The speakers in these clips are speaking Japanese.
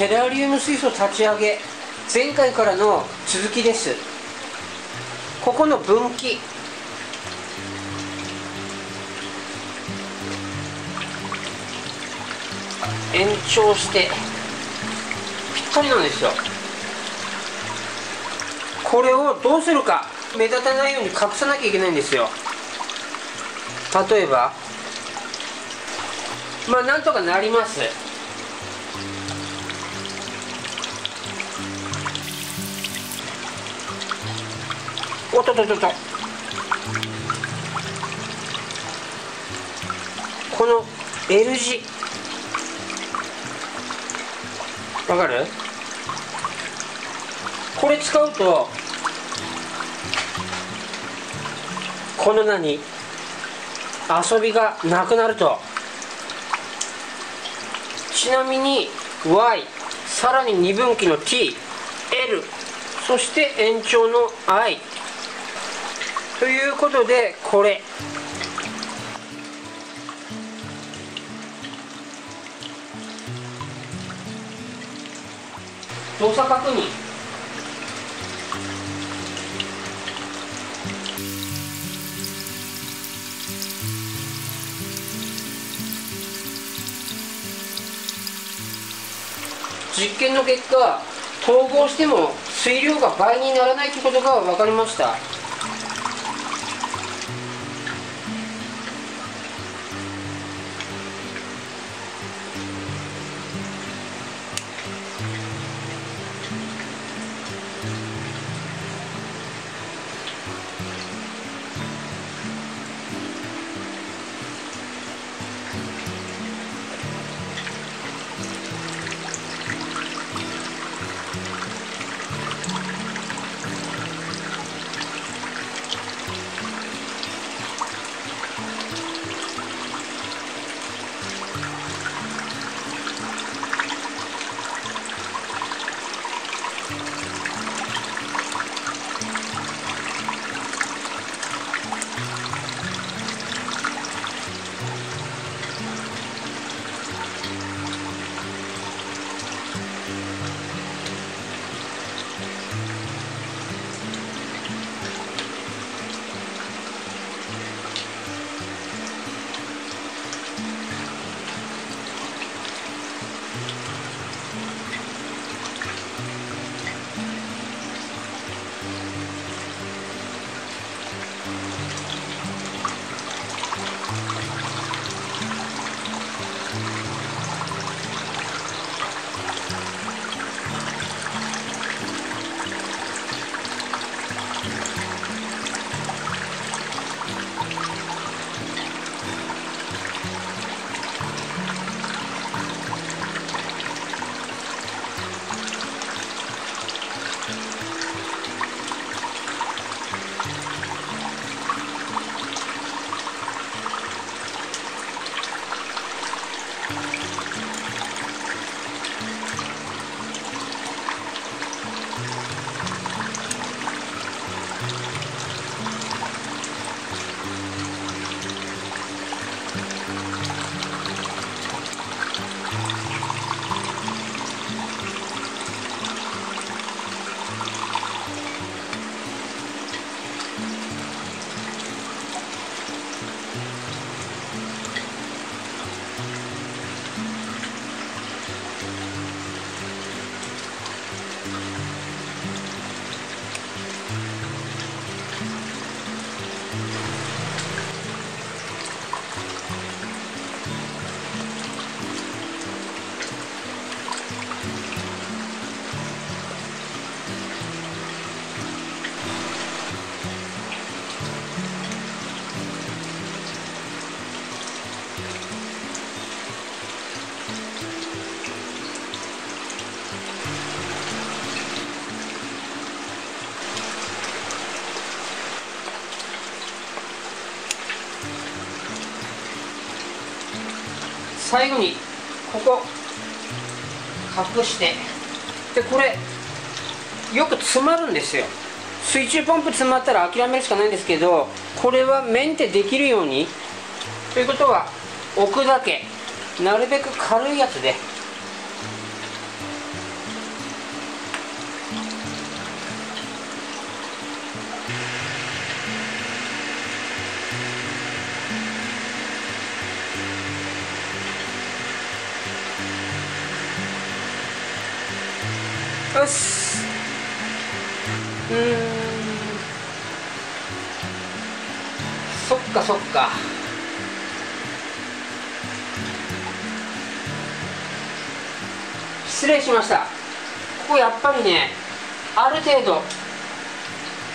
テラリウム水素立ち上げ前回からの続きです。ここの分岐。延長してぴったりなんですよ。これをどうするか目立たないように隠さなきゃいけないんですよ。例えばまあなんとかなります。っとっとっとと。この L 字。わかる？これ使うとこの何？遊びがなくなると。ちなみに y さらに二分岐の t l そして延長の i ということでこれ。動作確認。実験の結果統合しても水量が倍にならないということが分かりました。最後にここ隠して。でこれよく詰まるんですよ。水中ポンプ詰まったら諦めるしかないんですけどこれはメンテできるように。ということは置くだけ。なるべく軽いやつで。よし。うん。そっかそっか。失礼しました。ここやっぱりねある程度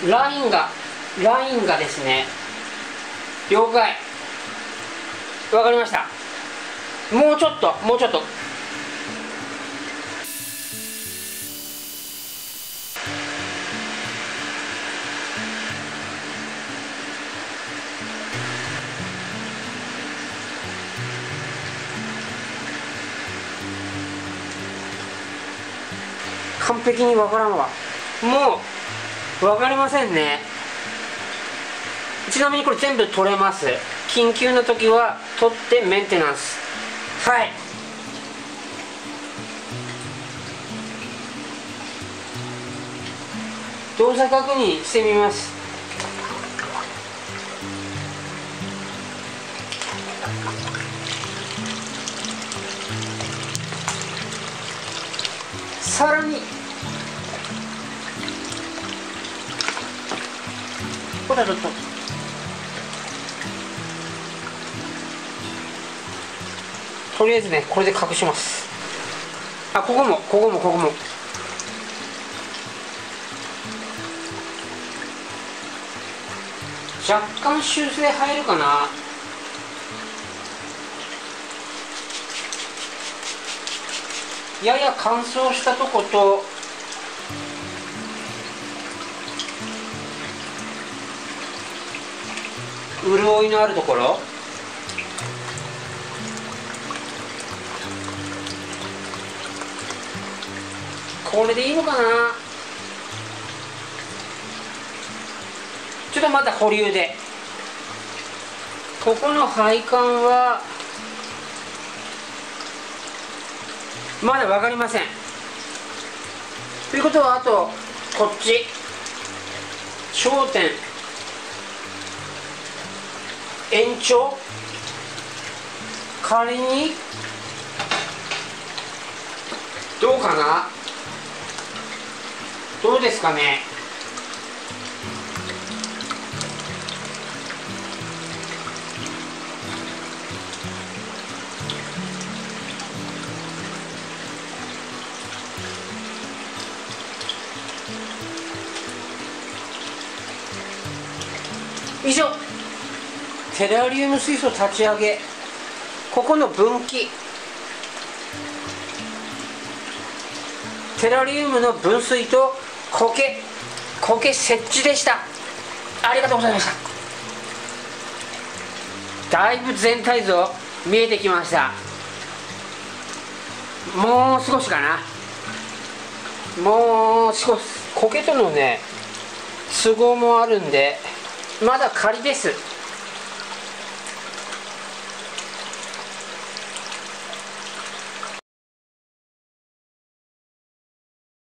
ラインがラインがですね了解わかりました。もうちょっともうちょっと。完璧にわからんわ。もうわかりませんね。ちなみにこれ全部取れます。緊急の時は取ってメンテナンス。はい。動作確認してみますさらに。ほらちょっと。とりあえずねこれで隠します。あここもここもここも。若干修正入るかな。やや乾燥したとこと潤いのあるところ。これでいいのかな？ちょっとまた保留で。ここの配管はまだ分かりません。ということはあとこっち。焦点。延長。仮に。どうかな。どうですかね。以上。テラリウム水素立ち上げ。ここの分岐。テラリウムの分水と苔。苔設置でした。ありがとうございました。だいぶ全体像見えてきました。もう少しかな。もう少し。苔とのね都合もあるんでまだ仮です。